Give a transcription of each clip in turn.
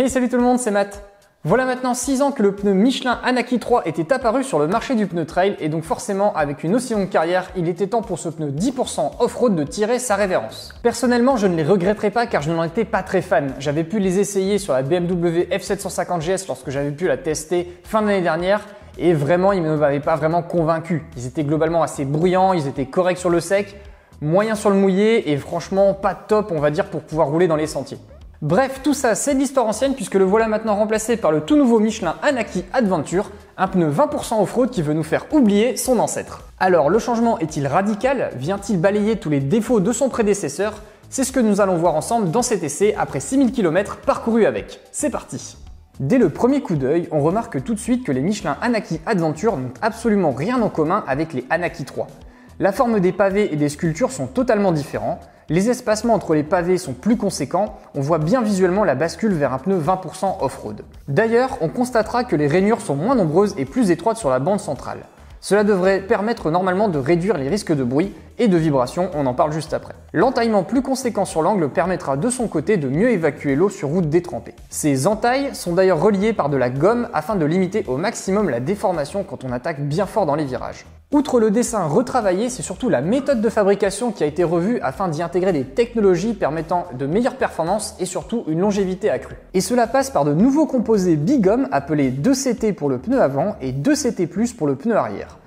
Hey salut tout le monde, c'est Matt. Voilà maintenant 6 ans que le pneu Michelin Anaki 3 était apparu sur le marché du pneu trail et donc forcément avec une aussi longue carrière, il était temps pour ce pneu 10% off-road de tirer sa révérence. Personnellement, je ne les regretterai pas car je n'en étais pas très fan. J'avais pu les essayer sur la BMW F750 GS lorsque j'avais pu la tester fin d'année dernière et vraiment ils ne m'avaient pas vraiment convaincu. Ils étaient globalement assez bruyants, ils étaient corrects sur le sec, moyens sur le mouillé et franchement pas top on va dire pour pouvoir rouler dans les sentiers. Bref, tout ça c'est de l'histoire ancienne puisque le voilà maintenant remplacé par le tout nouveau Michelin Anaki Adventure, un pneu 20% off-road qui veut nous faire oublier son ancêtre. Alors le changement est-il radical? Vient-il balayer tous les défauts de son prédécesseur? C'est ce que nous allons voir ensemble dans cet essai après 6000 km parcourus avec. C'est parti Dès le premier coup d'œil, on remarque tout de suite que les Michelin Anaki Adventure n'ont absolument rien en commun avec les Anaki 3. La forme des pavés et des sculptures sont totalement différents, les espacements entre les pavés sont plus conséquents, on voit bien visuellement la bascule vers un pneu 20% off-road. D'ailleurs, on constatera que les rainures sont moins nombreuses et plus étroites sur la bande centrale. Cela devrait permettre normalement de réduire les risques de bruit et de vibration, on en parle juste après. L'entaillement plus conséquent sur l'angle permettra de son côté de mieux évacuer l'eau sur route détrempée. Ces entailles sont d'ailleurs reliées par de la gomme afin de limiter au maximum la déformation quand on attaque bien fort dans les virages. Outre le dessin retravaillé, c'est surtout la méthode de fabrication qui a été revue afin d'y intégrer des technologies permettant de meilleures performances et surtout une longévité accrue. Et cela passe par de nouveaux composés Bigum appelés 2CT pour le pneu avant et 2CT+, pour le pneu arrière.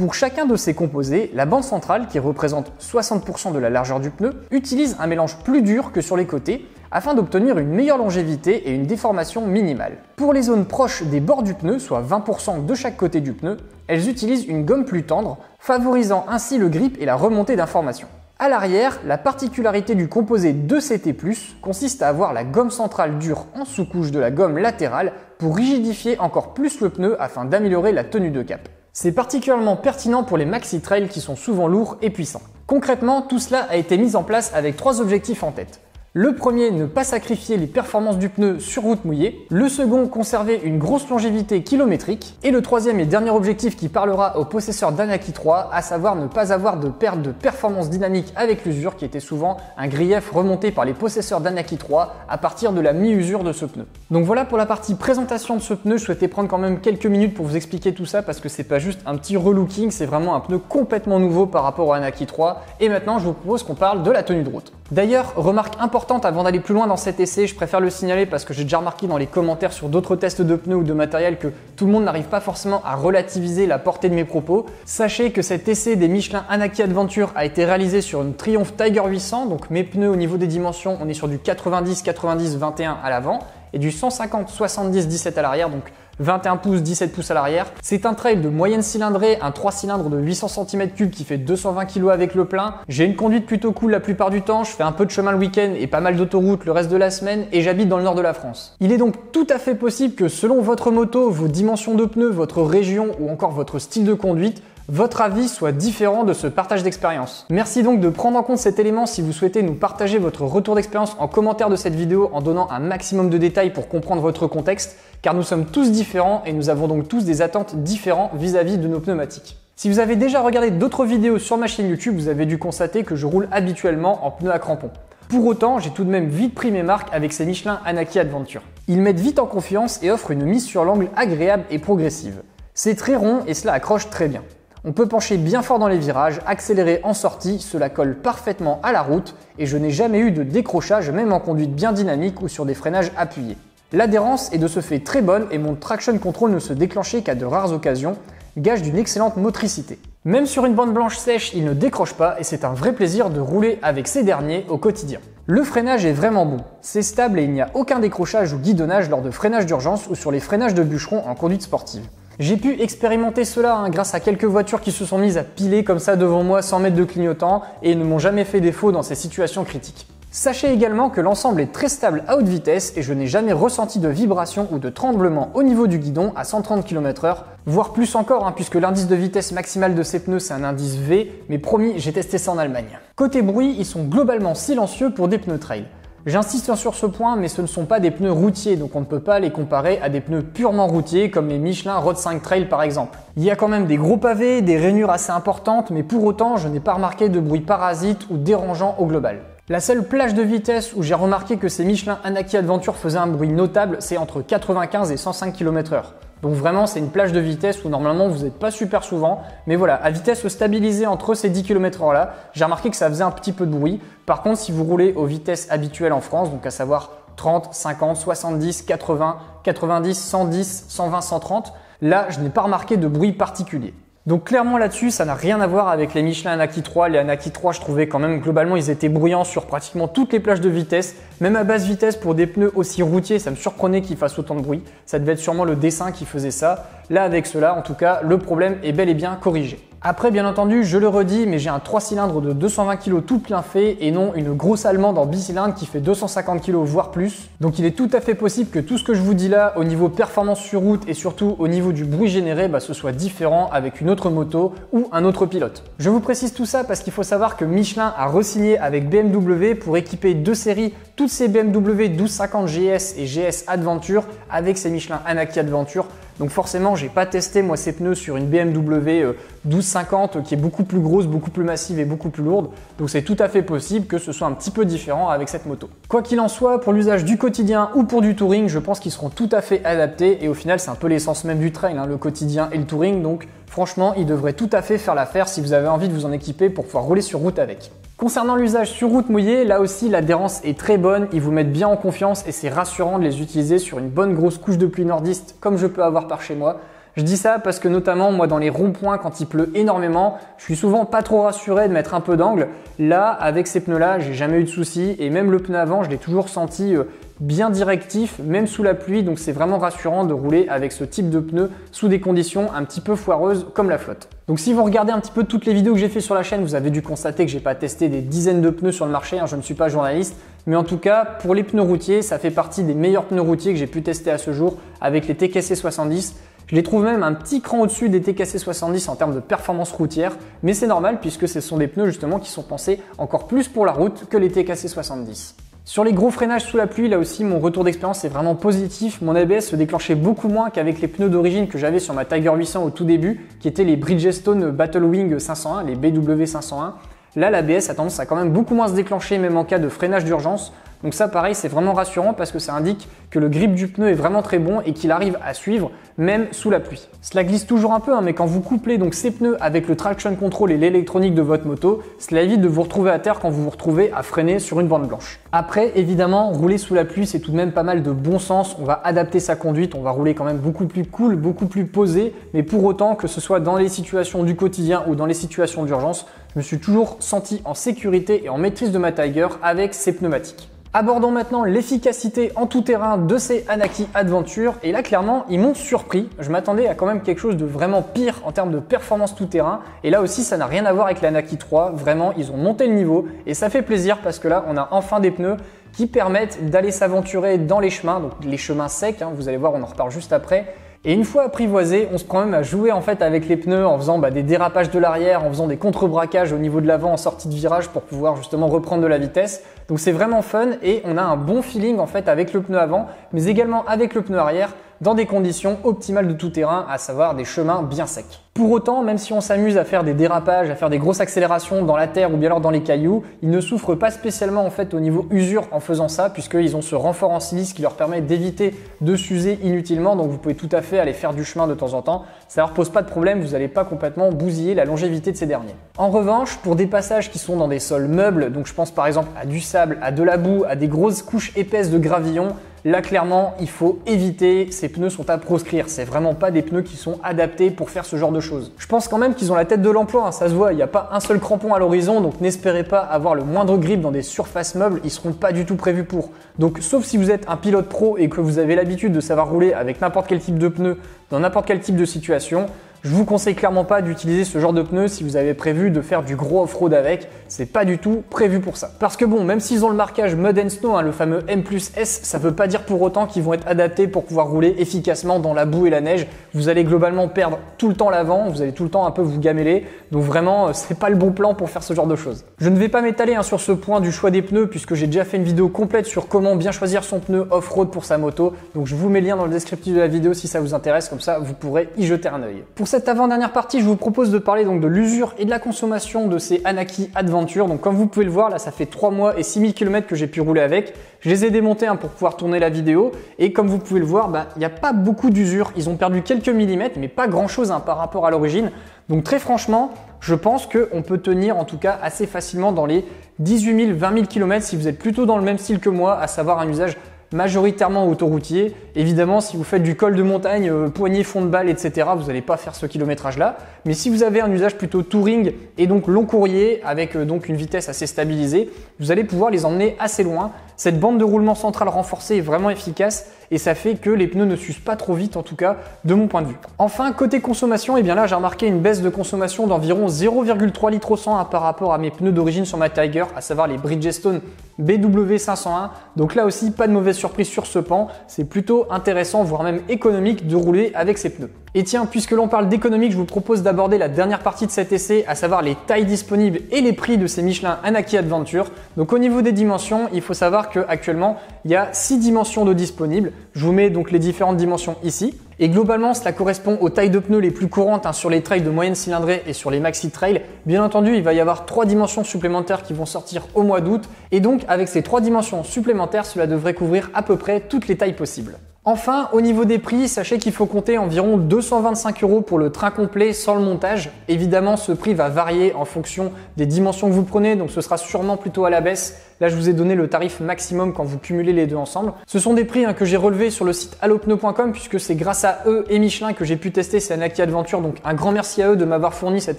Pour chacun de ces composés, la bande centrale, qui représente 60% de la largeur du pneu, utilise un mélange plus dur que sur les côtés afin d'obtenir une meilleure longévité et une déformation minimale. Pour les zones proches des bords du pneu, soit 20% de chaque côté du pneu, elles utilisent une gomme plus tendre, favorisant ainsi le grip et la remontée d'informations. À l'arrière, la particularité du composé 2CT+, consiste à avoir la gomme centrale dure en sous-couche de la gomme latérale pour rigidifier encore plus le pneu afin d'améliorer la tenue de cap. C'est particulièrement pertinent pour les maxi trails qui sont souvent lourds et puissants. Concrètement, tout cela a été mis en place avec trois objectifs en tête. Le premier, ne pas sacrifier les performances du pneu sur route mouillée. Le second, conserver une grosse longévité kilométrique. Et le troisième et dernier objectif qui parlera aux possesseurs d'Anaki 3, à savoir ne pas avoir de perte de performance dynamique avec l'usure, qui était souvent un grief remonté par les possesseurs d'Anaki 3 à partir de la mi-usure de ce pneu. Donc voilà pour la partie présentation de ce pneu. Je souhaitais prendre quand même quelques minutes pour vous expliquer tout ça parce que c'est pas juste un petit relooking, c'est vraiment un pneu complètement nouveau par rapport au Anaki 3. Et maintenant, je vous propose qu'on parle de la tenue de route. D'ailleurs, remarque importante avant d'aller plus loin dans cet essai, je préfère le signaler parce que j'ai déjà remarqué dans les commentaires sur d'autres tests de pneus ou de matériel que tout le monde n'arrive pas forcément à relativiser la portée de mes propos. Sachez que cet essai des Michelin Anaki Adventure a été réalisé sur une Triumph Tiger 800, donc mes pneus au niveau des dimensions, on est sur du 90 90 21 à l'avant et du 150 70 17 à l'arrière, donc 21 pouces, 17 pouces à l'arrière. C'est un trail de moyenne cylindrée, un 3 cylindres de 800 cm3 qui fait 220 kg avec le plein. J'ai une conduite plutôt cool la plupart du temps, je fais un peu de chemin le week-end et pas mal d'autoroute le reste de la semaine et j'habite dans le nord de la France. Il est donc tout à fait possible que selon votre moto, vos dimensions de pneus, votre région ou encore votre style de conduite, votre avis soit différent de ce partage d'expérience. Merci donc de prendre en compte cet élément si vous souhaitez nous partager votre retour d'expérience en commentaire de cette vidéo en donnant un maximum de détails pour comprendre votre contexte, car nous sommes tous différents et nous avons donc tous des attentes différentes vis-à-vis de nos pneumatiques. Si vous avez déjà regardé d'autres vidéos sur ma chaîne YouTube, vous avez dû constater que je roule habituellement en pneus à crampons. Pour autant, j'ai tout de même vite pris mes marques avec ces Michelin Anaki Adventure. Ils mettent vite en confiance et offrent une mise sur l'angle agréable et progressive. C'est très rond et cela accroche très bien. On peut pencher bien fort dans les virages, accélérer en sortie, cela colle parfaitement à la route et je n'ai jamais eu de décrochage même en conduite bien dynamique ou sur des freinages appuyés. L'adhérence est de ce fait très bonne et mon traction control ne se déclenchait qu'à de rares occasions, gage d'une excellente motricité. Même sur une bande blanche sèche, il ne décroche pas et c'est un vrai plaisir de rouler avec ces derniers au quotidien. Le freinage est vraiment bon, c'est stable et il n'y a aucun décrochage ou guidonnage lors de freinage d'urgence ou sur les freinages de bûcheron en conduite sportive. J'ai pu expérimenter cela hein, grâce à quelques voitures qui se sont mises à piler comme ça devant moi sans mettre de clignotant et ne m'ont jamais fait défaut dans ces situations critiques. Sachez également que l'ensemble est très stable à haute vitesse et je n'ai jamais ressenti de vibration ou de tremblement au niveau du guidon à 130 km/h, voire plus encore, hein, puisque l'indice de vitesse maximale de ces pneus c'est un indice V, mais promis, j'ai testé ça en Allemagne. Côté bruit, ils sont globalement silencieux pour des pneus trail. J'insiste sur ce point, mais ce ne sont pas des pneus routiers, donc on ne peut pas les comparer à des pneus purement routiers comme les Michelin Road 5 Trail par exemple. Il y a quand même des gros pavés, des rainures assez importantes, mais pour autant je n'ai pas remarqué de bruit parasite ou dérangeant au global. La seule plage de vitesse où j'ai remarqué que ces Michelin Anaki Adventure faisaient un bruit notable, c'est entre 95 et 105 km/h. Donc vraiment, c'est une plage de vitesse où normalement vous n'êtes pas super souvent. Mais voilà, à vitesse stabilisée entre ces 10 km/h là, j'ai remarqué que ça faisait un petit peu de bruit. Par contre, si vous roulez aux vitesses habituelles en France, donc à savoir 30, 50, 70, 80, 90, 110, 120, 130, là, je n'ai pas remarqué de bruit particulier. Donc clairement là-dessus, ça n'a rien à voir avec les Michelin Anaki 3. Les Anaki 3, je trouvais quand même globalement, ils étaient bruyants sur pratiquement toutes les plages de vitesse. Même à basse vitesse pour des pneus aussi routiers, ça me surprenait qu'ils fassent autant de bruit. Ça devait être sûrement le dessin qui faisait ça. Là avec cela, en tout cas, le problème est bel et bien corrigé. Après, bien entendu, je le redis, mais j'ai un 3 cylindres de 220 kg tout plein fait et non une grosse allemande en bicylindre qui fait 250 kg voire plus. Donc il est tout à fait possible que tout ce que je vous dis là au niveau performance sur route et surtout au niveau du bruit généré, bah, ce soit différent avec une autre moto ou un autre pilote. Je vous précise tout ça parce qu'il faut savoir que Michelin a re-signé avec BMW pour équiper deux séries toutes ces BMW 1250 GS et GS Adventure avec ces Michelin Anaki Adventure donc forcément, j'ai pas testé moi ces pneus sur une BMW 1250 euh, qui est beaucoup plus grosse, beaucoup plus massive et beaucoup plus lourde. Donc c'est tout à fait possible que ce soit un petit peu différent avec cette moto. Quoi qu'il en soit, pour l'usage du quotidien ou pour du touring, je pense qu'ils seront tout à fait adaptés et au final, c'est un peu l'essence même du trail, hein, le quotidien et le touring. Donc franchement, ils devraient tout à fait faire l'affaire si vous avez envie de vous en équiper pour pouvoir rouler sur route avec. Concernant l'usage sur route mouillée, là aussi l'adhérence est très bonne, ils vous mettent bien en confiance et c'est rassurant de les utiliser sur une bonne grosse couche de pluie nordiste comme je peux avoir par chez moi. Je dis ça parce que notamment moi dans les ronds-points quand il pleut énormément, je suis souvent pas trop rassuré de mettre un peu d'angle. Là avec ces pneus là, j'ai jamais eu de soucis et même le pneu avant, je l'ai toujours senti euh, bien directif, même sous la pluie, donc c'est vraiment rassurant de rouler avec ce type de pneu sous des conditions un petit peu foireuses comme la flotte. Donc si vous regardez un petit peu toutes les vidéos que j'ai fait sur la chaîne, vous avez dû constater que j'ai pas testé des dizaines de pneus sur le marché, hein, je ne suis pas journaliste, mais en tout cas pour les pneus routiers, ça fait partie des meilleurs pneus routiers que j'ai pu tester à ce jour avec les TKC 70. Je les trouve même un petit cran au-dessus des TKC 70 en termes de performance routière, mais c'est normal puisque ce sont des pneus justement qui sont pensés encore plus pour la route que les TKC 70. Sur les gros freinages sous la pluie, là aussi, mon retour d'expérience est vraiment positif. Mon ABS se déclenchait beaucoup moins qu'avec les pneus d'origine que j'avais sur ma Tiger 800 au tout début, qui étaient les Bridgestone Battlewing 501, les BW 501. Là, l'ABS a tendance à quand même beaucoup moins se déclencher, même en cas de freinage d'urgence. Donc ça, pareil, c'est vraiment rassurant parce que ça indique que le grip du pneu est vraiment très bon et qu'il arrive à suivre même sous la pluie. Cela glisse toujours un peu, hein, mais quand vous couplez donc ces pneus avec le traction control et l'électronique de votre moto, cela évite de vous retrouver à terre quand vous vous retrouvez à freiner sur une bande blanche. Après, évidemment, rouler sous la pluie, c'est tout de même pas mal de bon sens. On va adapter sa conduite, on va rouler quand même beaucoup plus cool, beaucoup plus posé, mais pour autant que ce soit dans les situations du quotidien ou dans les situations d'urgence, je me suis toujours senti en sécurité et en maîtrise de ma Tiger avec ces pneumatiques. Abordons maintenant l'efficacité en tout terrain de ces Anaki Adventure. Et là, clairement, ils m'ont surpris. Je m'attendais à quand même quelque chose de vraiment pire en termes de performance tout terrain. Et là aussi, ça n'a rien à voir avec l'Anaki 3. Vraiment, ils ont monté le niveau. Et ça fait plaisir parce que là, on a enfin des pneus qui permettent d'aller s'aventurer dans les chemins, donc les chemins secs. Hein. vous allez voir, on en reparle juste après et une fois apprivoisé, on se prend même à jouer en fait avec les pneus en faisant bah, des dérapages de l'arrière, en faisant des contre-braquages au niveau de l'avant en sortie de virage pour pouvoir justement reprendre de la vitesse. Donc c'est vraiment fun et on a un bon feeling en fait avec le pneu avant, mais également avec le pneu arrière dans des conditions optimales de tout terrain, à savoir des chemins bien secs. Pour autant, même si on s'amuse à faire des dérapages, à faire des grosses accélérations dans la terre ou bien alors dans les cailloux, ils ne souffrent pas spécialement en fait au niveau usure en faisant ça, puisqu'ils ont ce renfort en silice qui leur permet d'éviter de s'user inutilement, donc vous pouvez tout à fait aller faire du chemin de temps en temps. Ça leur pose pas de problème, vous n'allez pas complètement bousiller la longévité de ces derniers. En revanche, pour des passages qui sont dans des sols meubles, donc je pense par exemple à du sable, à de la boue, à des grosses couches épaisses de gravillon, Là, clairement, il faut éviter. Ces pneus sont à proscrire. C'est vraiment pas des pneus qui sont adaptés pour faire ce genre de choses. Je pense quand même qu'ils ont la tête de l'emploi. Hein, ça se voit. Il n'y a pas un seul crampon à l'horizon. Donc, n'espérez pas avoir le moindre grip dans des surfaces meubles. Ils seront pas du tout prévus pour. Donc, sauf si vous êtes un pilote pro et que vous avez l'habitude de savoir rouler avec n'importe quel type de pneu dans n'importe quel type de situation, je vous conseille clairement pas d'utiliser ce genre de pneus si vous avez prévu de faire du gros off-road avec. C'est pas du tout prévu pour ça. Parce que bon, même s'ils ont le marquage Mud and Snow, hein, le fameux M plus S, ça veut pas dire pour autant qu'ils vont être adaptés pour pouvoir rouler efficacement dans la boue et la neige. Vous allez globalement perdre tout le temps l'avant, vous allez tout le temps un peu vous gameler. Donc vraiment, euh, c'est pas le bon plan pour faire ce genre de choses. Je ne vais pas m'étaler hein, sur ce point du choix des pneus puisque j'ai déjà fait une vidéo complète sur comment bien choisir son pneu off-road pour sa moto. Donc je vous mets le lien dans le descriptif de la vidéo si ça vous intéresse, comme ça vous pourrez y jeter un œil. Cette avant-dernière partie, je vous propose de parler donc de l'usure et de la consommation de ces Anaki Adventure. Donc comme vous pouvez le voir, là ça fait 3 mois et 6000 km que j'ai pu rouler avec. Je les ai démontés hein, pour pouvoir tourner la vidéo et comme vous pouvez le voir, bah, il n'y a pas beaucoup d'usure. Ils ont perdu quelques millimètres mais pas grand chose hein, par rapport à l'origine. Donc très franchement, je pense qu'on peut tenir en tout cas assez facilement dans les 18 000, 20 000 km si vous êtes plutôt dans le même style que moi, à savoir un usage majoritairement autoroutier. Évidemment, si vous faites du col de montagne, euh, poignée, fond de balle, etc., vous n'allez pas faire ce kilométrage-là. Mais si vous avez un usage plutôt touring et donc long courrier avec euh, donc une vitesse assez stabilisée, vous allez pouvoir les emmener assez loin. Cette bande de roulement central renforcée est vraiment efficace et ça fait que les pneus ne s'usent pas trop vite en tout cas de mon point de vue. Enfin côté consommation, et eh bien là j'ai remarqué une baisse de consommation d'environ 0,3 litres au 100 par rapport à mes pneus d'origine sur ma Tiger, à savoir les Bridgestone BW501. Donc là aussi pas de mauvaise surprise sur ce pan, c'est plutôt intéressant voire même économique de rouler avec ces pneus. Et tiens, puisque l'on parle d'économique, je vous propose d'aborder la dernière partie de cet essai, à savoir les tailles disponibles et les prix de ces Michelin Anaki Adventure. Donc au niveau des dimensions, il faut savoir qu'actuellement, il y a 6 dimensions de disponibles. Je vous mets donc les différentes dimensions ici. Et globalement, cela correspond aux tailles de pneus les plus courantes hein, sur les trails de moyenne cylindrée et sur les maxi trails. Bien entendu, il va y avoir trois dimensions supplémentaires qui vont sortir au mois d'août. Et donc, avec ces trois dimensions supplémentaires, cela devrait couvrir à peu près toutes les tailles possibles. Enfin, au niveau des prix, sachez qu'il faut compter environ 225 euros pour le train complet sans le montage. Évidemment, ce prix va varier en fonction des dimensions que vous prenez, donc ce sera sûrement plutôt à la baisse. Là, je vous ai donné le tarif maximum quand vous cumulez les deux ensemble. Ce sont des prix hein, que j'ai relevés sur le site allopneu.com puisque c'est grâce à eux et Michelin que j'ai pu tester ces Anaki Adventure. Donc un grand merci à eux de m'avoir fourni cet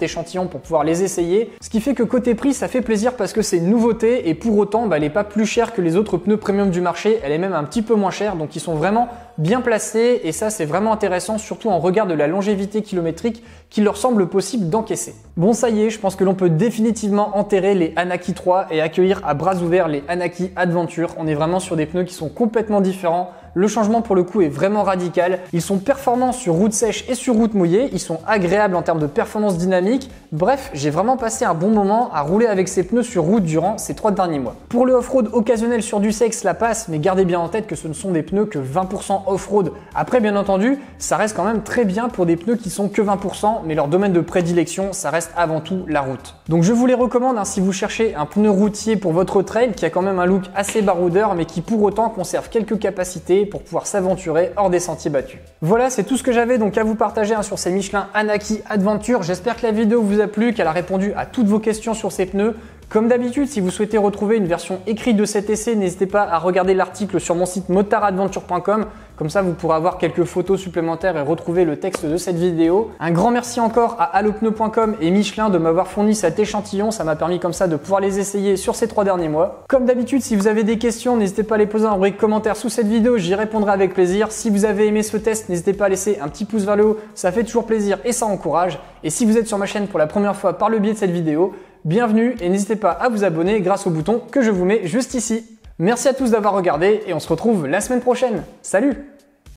échantillon pour pouvoir les essayer. Ce qui fait que côté prix, ça fait plaisir parce que c'est une nouveauté et pour autant, bah, elle n'est pas plus chère que les autres pneus premium du marché. Elle est même un petit peu moins chère. Donc ils sont vraiment now bien placés et ça c'est vraiment intéressant surtout en regard de la longévité kilométrique qu'il leur semble possible d'encaisser. Bon ça y est, je pense que l'on peut définitivement enterrer les Anaki 3 et accueillir à bras ouverts les Anaki Adventure. On est vraiment sur des pneus qui sont complètement différents le changement pour le coup est vraiment radical. Ils sont performants sur route sèche et sur route mouillée. Ils sont agréables en termes de performance dynamique. Bref, j'ai vraiment passé un bon moment à rouler avec ces pneus sur route durant ces trois derniers mois. Pour le off-road occasionnel sur du sexe, la passe, mais gardez bien en tête que ce ne sont des pneus que 20% off-road. Après, bien entendu, ça reste quand même très bien pour des pneus qui sont que 20%, mais leur domaine de prédilection, ça reste avant tout la route. Donc je vous les recommande hein, si vous cherchez un pneu routier pour votre trail qui a quand même un look assez baroudeur, mais qui pour autant conserve quelques capacités pour pouvoir s'aventurer hors des sentiers battus. Voilà, c'est tout ce que j'avais donc à vous partager hein, sur ces Michelin Anaki Adventure. J'espère que la vidéo vous a plu, qu'elle a répondu à toutes vos questions sur ces pneus. Comme d'habitude, si vous souhaitez retrouver une version écrite de cet essai, n'hésitez pas à regarder l'article sur mon site motaradventure.com. Comme ça, vous pourrez avoir quelques photos supplémentaires et retrouver le texte de cette vidéo. Un grand merci encore à allopneu.com et Michelin de m'avoir fourni cet échantillon. Ça m'a permis comme ça de pouvoir les essayer sur ces trois derniers mois. Comme d'habitude, si vous avez des questions, n'hésitez pas à les poser en rubrique commentaire sous cette vidéo. J'y répondrai avec plaisir. Si vous avez aimé ce test, n'hésitez pas à laisser un petit pouce vers le haut. Ça fait toujours plaisir et ça encourage. Et si vous êtes sur ma chaîne pour la première fois par le biais de cette vidéo, bienvenue et n'hésitez pas à vous abonner grâce au bouton que je vous mets juste ici. Merci à tous d'avoir regardé et on se retrouve la semaine prochaine. Salut